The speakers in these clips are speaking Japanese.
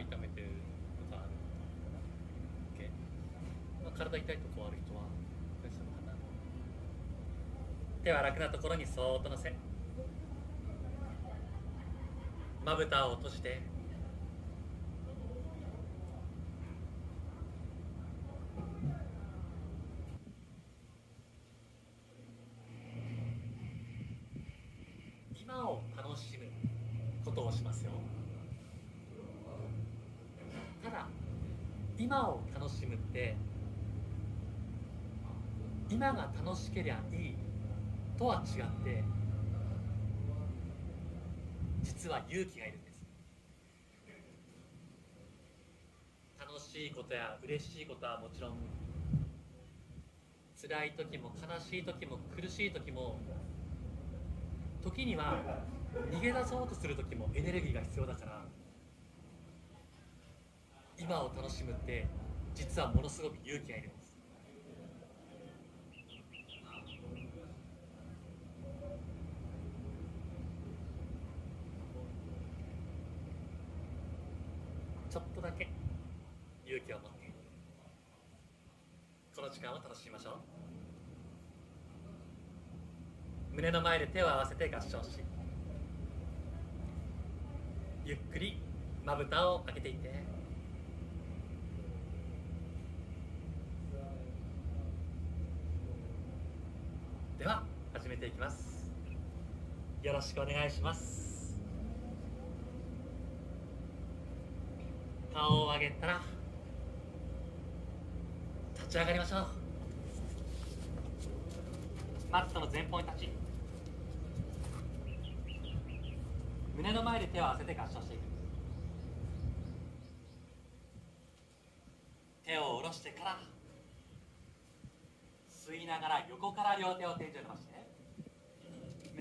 痛めてるとかあるかな、まあ、体痛いとこある人は大丈夫かな手は楽なところにそーっと乗せ。まぶたを閉じて。今を楽しむことをしますよただ今を楽しむって今が楽しけりゃいいとは違って実は勇気がいるんです。楽しいことや嬉しいことはもちろん辛い時も悲しい時も苦しい時も時には逃げ出そうとする時もエネルギーが必要だから今を楽しむって実はものすごく勇気がいるんです。ちょっとだけ勇気を持ってこの時間を楽しみましょう。胸の前で手を合わせて合掌しゆっくりまぶたを開けていってでは始めていきます。よろしくお願いします。顔を上げたら立ち上がりましょう。マットの前方に立ち胸の前で手を合わせて合掌していく。手を下ろしてから吸いながら横から両手を天井に伸ばして。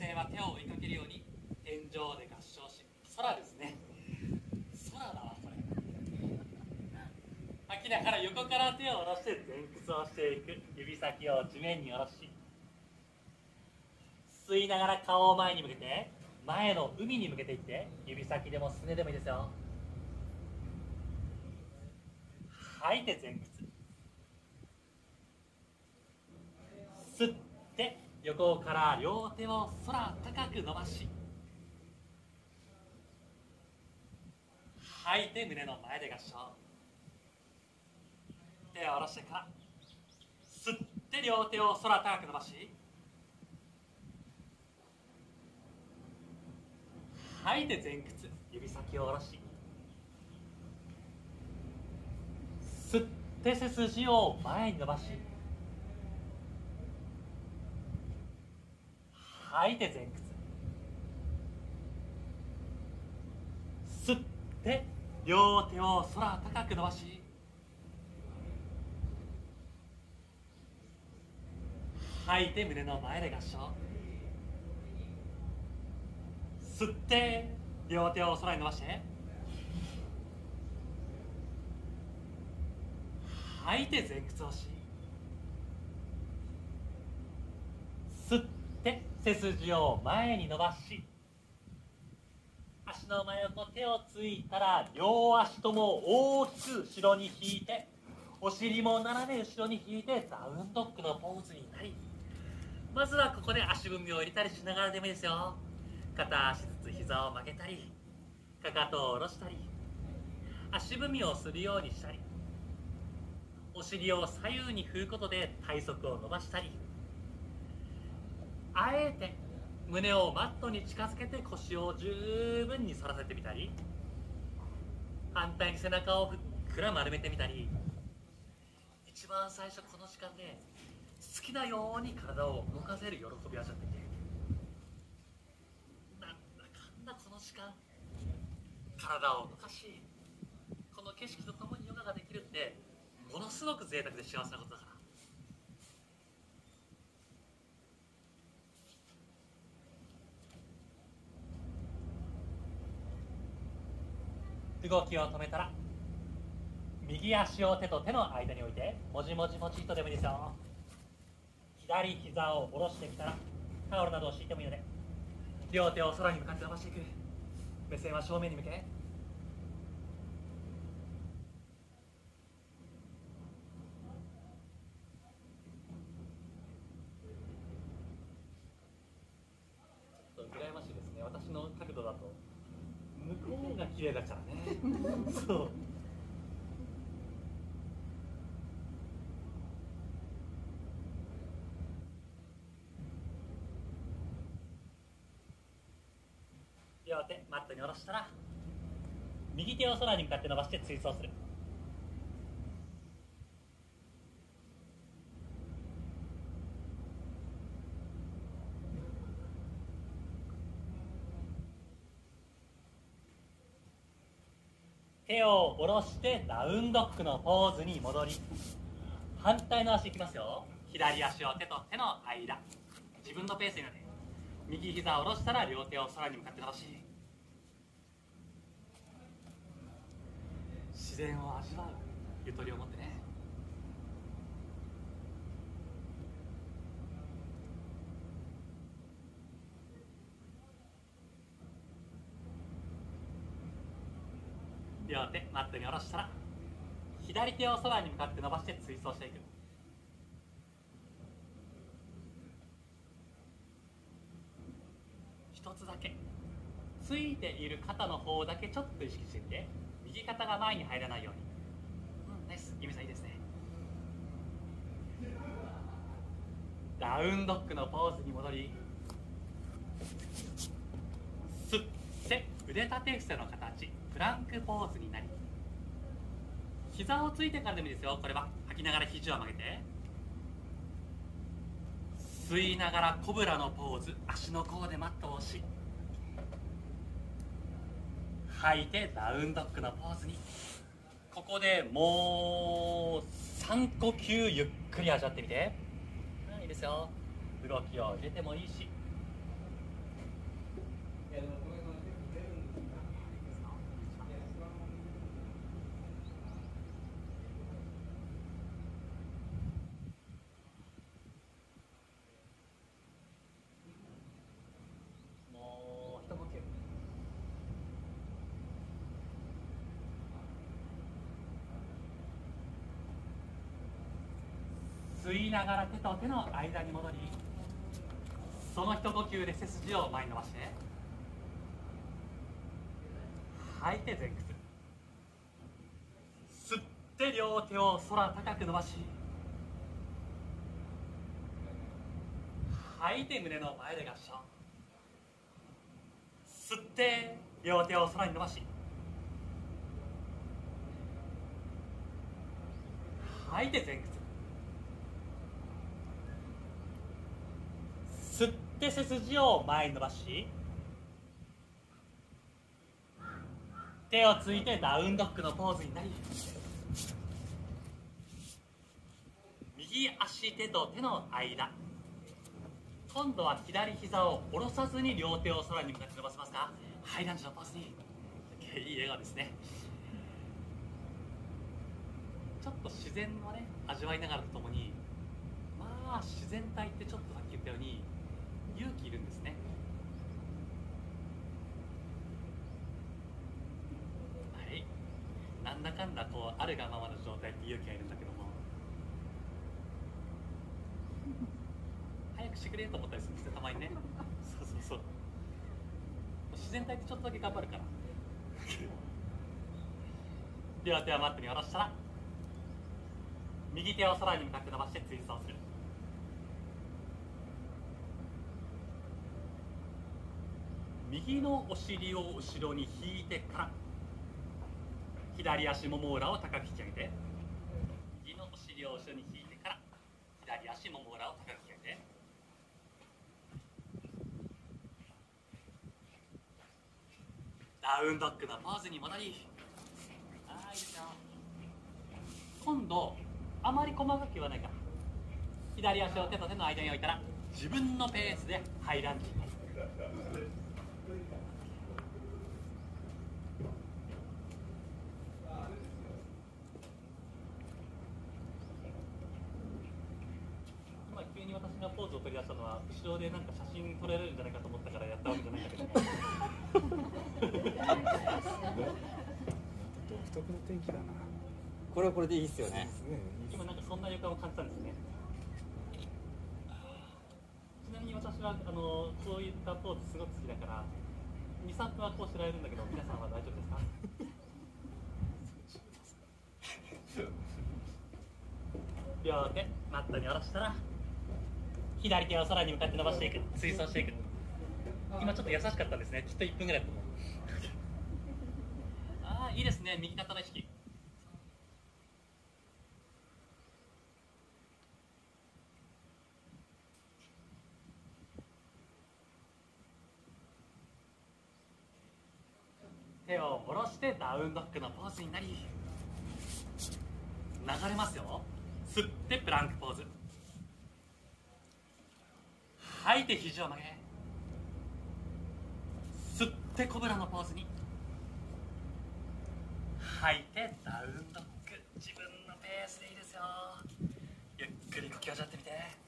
目線は手を追いかけるように天井で合掌し空ですね。空だわそれ。吐きながら横から手を下ろして前屈をしていく。指先を地面に下ろし。吸いながら顔を前に向けて前の海に向けていって。指先でもすねでもいいですよ。吐いて前屈。吸って横から両手を空高く伸ばし吐いて胸の前で合掌。手を下ろしてから吸って両手を空高く伸ばし吐いて前屈指先を下ろし吸って背筋を前に伸ばし吐いて前屈。吸って両手を空高く伸ばし。吐いて胸の前で合掌。吸って両手を空に伸ばして。吐いて前屈をし。吸って背筋を前に伸ばし足の真横手をついたら両足とも大きく後ろに引いてお尻も斜め後ろに引いてダウンドッグのポーズになりまずはここで足踏みを入れたりしながらでもいいですよ。片足ずつ膝を曲げたりかかとを下ろしたり足踏みをするようにしたりお尻を左右に振ることで体側を伸ばしたりあえて胸をマットに近づけて腰を十分に反らせてみたり反対に背中をふっくら丸めてみたり一番最初この時間で好きなように体を動かせる喜びを味わってみてなんだかんだこの時間体を動かしこの景色とともにヨガができるってものすごく贅沢で幸せなことだから動きを止めたら右足を手と手の間に置いてもじもじもじっとでもいいですよ。左膝を下ろしてきたらタオルなどを敷いてもいいので両手を空に向かって伸ばしていく。目線は正面に向けちの角度だと向こうが綺麗だからねそう。両手マットに下ろしたら右手を空に向かって伸ばして追走する。手を下ろしてダウンドッグのポーズに戻り反対の足いきますよ。左足を手と手の間。自分のペースになって右膝を下ろしたら両手を空に向かって伸ばし。自然を味わうゆとりを持ってね。両手マットに下ろしたら左手を空に向かって伸ばして追走していく。一つだけ。ついている肩の方だけちょっと意識してみて。右肩が前に入らないように。うんナイス。ゆみさんいいですね。ダウンドッグのポーズに戻り吸って腕立て伏せの形プランクポーズになり膝をついてからでもいいですよ。これは吐きながら肘を曲げて。吸いながらコブラのポーズ足の甲でマットを押し吐いてダウンドッグのポーズに。ここでもう3呼吸ゆっくり味わってみて。いいですよ。動きを入れてもいいしもう一呼吸吸いながら手と手の間に戻りその一呼吸で背筋を前に伸ばして吐いて前屈。吸って両手を空高く伸ばし吐いて胸の前で合掌。吸って両手を空に伸ばし吐いて前屈吸って背筋を前に伸ばし手をついてダウンドッグのポーズになり右足手と手の間今度は左膝を下ろさずに両手を空に向かって伸ばせますか？ハイランジのポーズに。いい笑顔ですね。ちょっと自然をね味わいながらとともにまあ自然体ってちょっとさっき言ったように勇気いるんですね。はい。なんだかんだこうあるがままの状態って勇気がいるんだけども。早くしてくれと思ったりするんですよたまにね。そうそうそう。自然体ってちょっとだけ頑張るから。両手はマットに下ろしたら右手を空に向かって伸ばしてツイストをする右のお尻を後ろに引いてから左足もも裏を高く引き上げて右のお尻を後ろに引いてから左足もも裏を高く引き上げて。ダウンドッグのポーズに戻り。あいいですよ。今度あまり細かく言わないか。ら左足を手と手の間に置いたら自分のペースでハイランジ今急に私がポーズを取り出したのは後ろでなんか写真撮れるんじゃないかと思ったからやったわけじゃないんだけど 独特の天気だな。これはこれでいいっすよね。今なんかそんな予感を感じたんですね。ちなみに私はあのそういったポーズすごく好きだから23分はこうしてられるんだけど皆さんは大丈夫ですか？両手マットに下ろしたら左手を空に向かって伸ばしていく追走していく。今ちょっと優しかったんですね。きっと1分ぐらいだと思う。ああいいですね。右肩の意識手を下ろしてダウンドッグのポーズになり流れますよ。吸ってプランクポーズ吐いて肘を曲げ吸ってコブラのポーズに。吐いてダウンドッグ自分のペースでいいですよ。ゆっくり呼吸を味わってみて。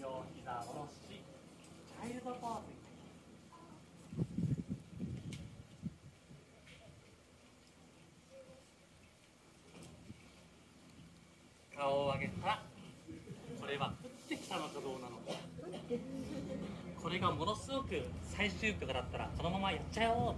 両膝下ろしチャイルドポーズ顔を上げたらこれは降ってきたのかどうなのか。これがものすごく最終曲だったらこのままやっちゃおう。